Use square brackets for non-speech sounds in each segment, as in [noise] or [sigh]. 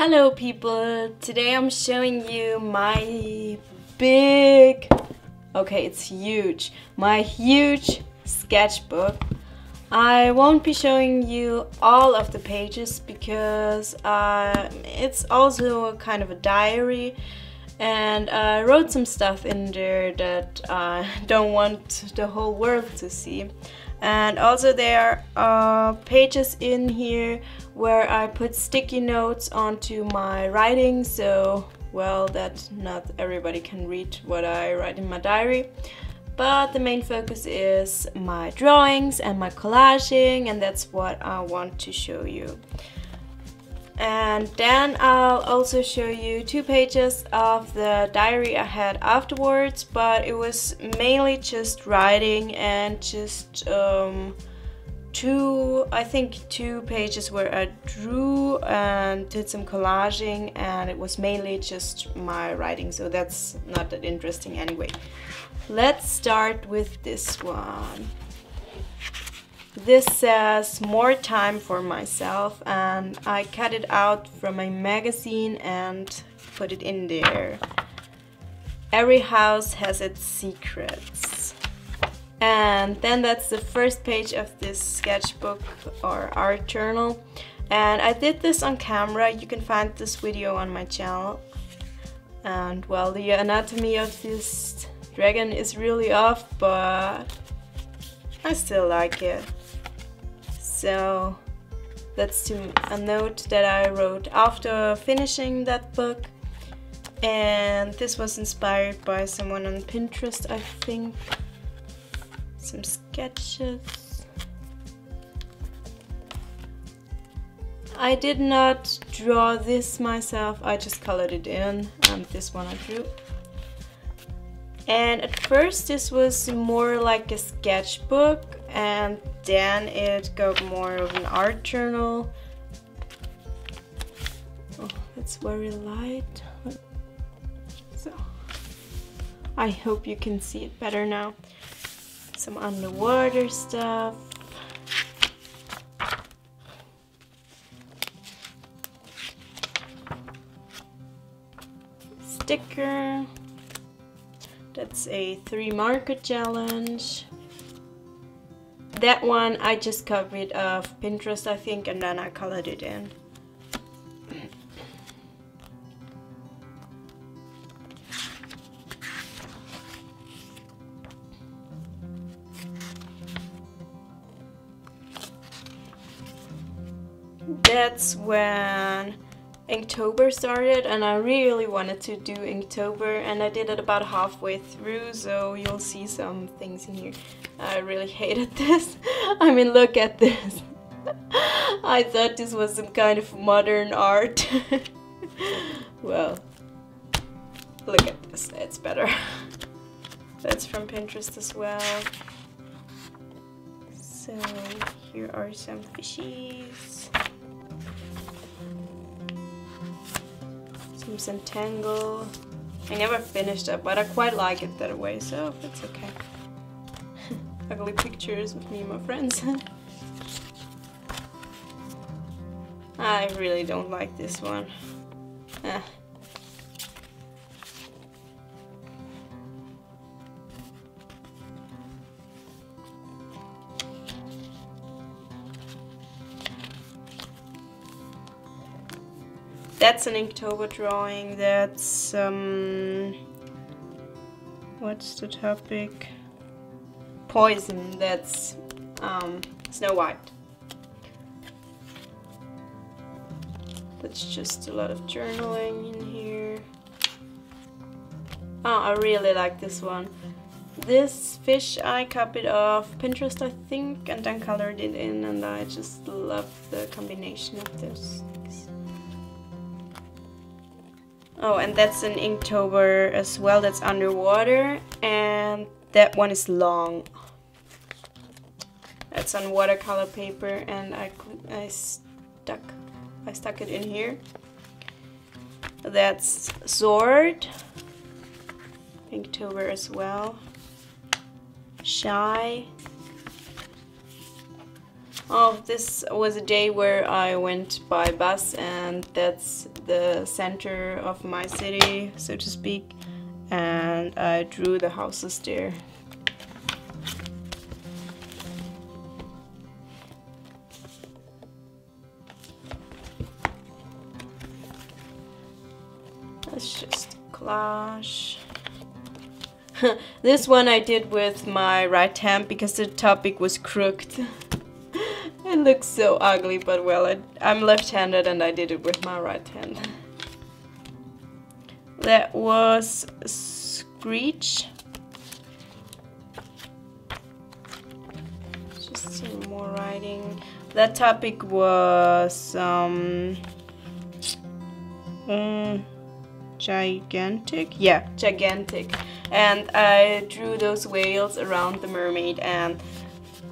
Hello people, today I'm showing you my big, okay it's huge, my huge sketchbook. I won't be showing you all of the pages because uh, it's also kind of a diary and I wrote some stuff in there that I [laughs] don't want the whole world to see and also there are pages in here where I put sticky notes onto my writing. So well that not everybody can read what I write in my diary. But the main focus is my drawings and my collaging and that's what I want to show you. And then I'll also show you two pages of the diary I had afterwards but it was mainly just writing and just um, two I think two pages where I drew and did some collaging and it was mainly just my writing so that's not that interesting anyway let's start with this one this says more time for myself and I cut it out from my magazine and put it in there. Every house has its secrets. And then that's the first page of this sketchbook or art journal. And I did this on camera. You can find this video on my channel. And well, the anatomy of this dragon is really off, but I still like it. So that's a note that I wrote after finishing that book. And this was inspired by someone on Pinterest, I think. Some sketches. I did not draw this myself, I just colored it in, and this one I drew. And at first this was more like a sketchbook and then it got more of an art journal. Oh, it's very light. So I hope you can see it better now. Some underwater stuff. Sticker. That's a three marker challenge. That one I just copied of Pinterest I think and then I colored it in. That's when Inktober started and I really wanted to do Inktober and I did it about halfway through so you'll see some things in here. I really [laughs] hated this. [laughs] I mean look at this. [laughs] I thought this was some kind of modern art. well, look at this, it's better. That's from Pinterest as well. So here are some fishies. Some Zentangle. I never finished it, but I quite like it that way, so it's okay. [laughs] Ugly pictures with me and my friends. [laughs] I really don't like this one. Eh. That's an Inktober drawing. That's um, what's the topic? Poison. That's um, Snow White. That's just a lot of journaling in here. Oh, I really like this one. This fish I copied off Pinterest, I think, and then colored it in, and I just love the combination of this. Oh, and that's an Inktober as well, that's underwater, and that one is long. That's on watercolor paper, and I, I stuck, I stuck it in here. That's Sword, Inktober as well. Shy. Oh, this was a day where I went by bus and that's the center of my city, so to speak, and I drew the houses there. Let's just collage. [laughs] this one I did with my right hand because the topic was crooked. [laughs] it looks so ugly, but well, I, I'm left-handed and I did it with my right hand. [laughs] That was Screech. Just some more writing. That topic was um, um gigantic. Yeah, gigantic and I drew those whales around the mermaid and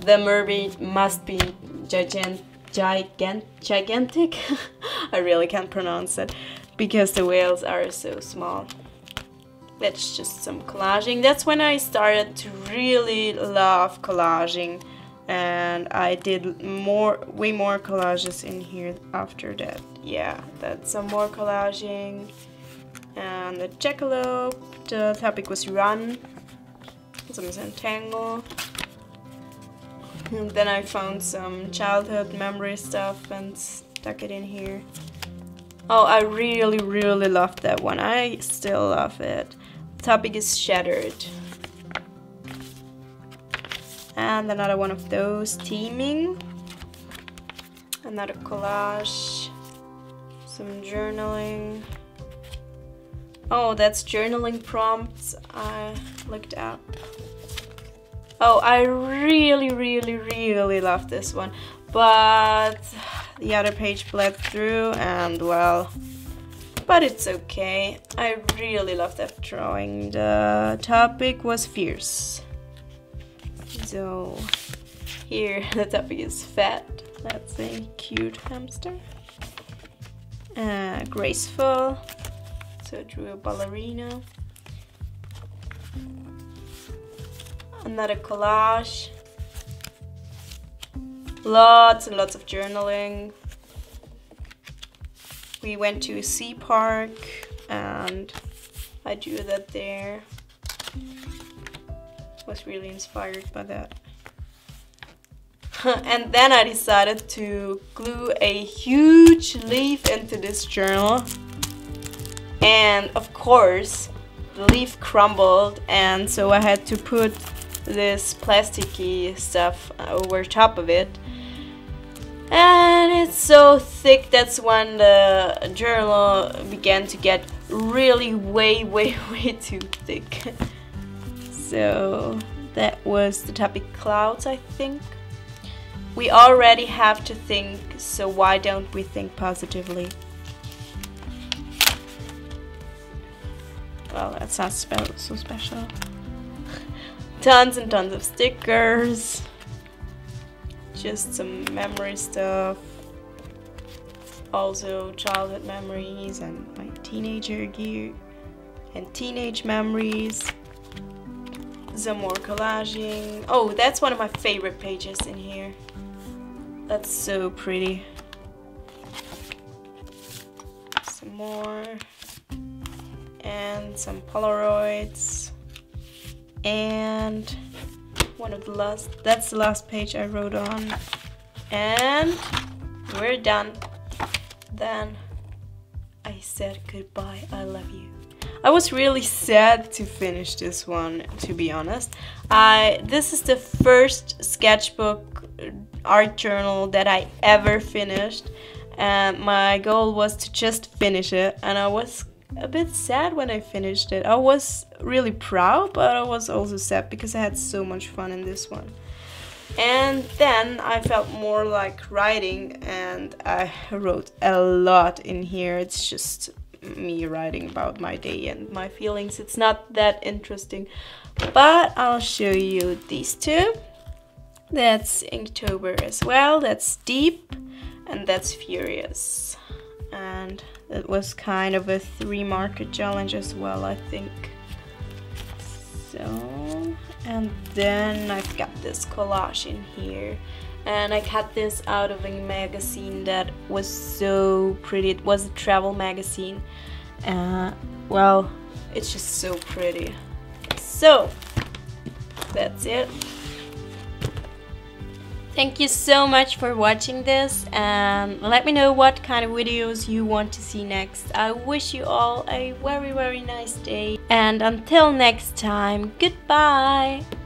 the mermaid must be gigant, gigant, gigantic. [laughs] I really can't pronounce it because the whales are so small. That's just some collaging. That's when I started to really love collaging and I did more, way more collages in here after that. Yeah, that's some more collaging and the jackalope. The topic was run. Some Zentangle. And [laughs] then I found some childhood memory stuff and stuck it in here. Oh, I really, really loved that one. I still love it. The topic is shattered. And another one of those, teeming. Another collage. Some journaling. Oh, that's journaling prompts I looked up. Oh, I really, really, really love this one. But the other page bled through and well, but it's okay. I really love that drawing. The topic was fierce. So here [laughs] the topic is fat. That's a cute hamster. Uh, graceful. So I drew a ballerina. Another collage. Lots and lots of journaling. We went to a sea park and I drew that there. Was really inspired by that. [laughs] and then I decided to glue a huge leaf into this journal and of course the leaf crumbled and so I had to put this plasticky stuff over top of it. And it's so thick that's when the journal began to get really way way [laughs] way too thick. So that was the topic clouds I think. We already have to think so why don't we think positively? Well, that's not so special. Tons and tons of stickers. Just some memory stuff. Also childhood memories and my teenager gear and teenage memories. Some more collaging. Oh, that's one of my favorite pages in here. That's so pretty. Some more and some Polaroids and one of the last that's the last page I wrote on. And we're done. Then I said goodbye I love you. I was really sad to finish this one to be honest. I this is the first sketchbook uh, art journal that I ever finished. And my goal was to just finish it and I was a bit sad when I finished it. I was really proud, but I was also sad because I had so much fun in this one. And then I felt more like writing and I wrote a lot in here. It's just me writing about my day and my feelings. It's not that interesting, but I'll show you these two. That's Inktober as well. That's Deep and that's Furious. And it was kind of a three market challenge as well, I think. So, and then I've got this collage in here. and I cut this out of a magazine that was so pretty. It was a travel magazine. Uh, well, it's just so pretty. So, that's it. Thank you so much for watching this and let me know what kind of videos you want to see next. I wish you all a very very nice day and until next time, goodbye!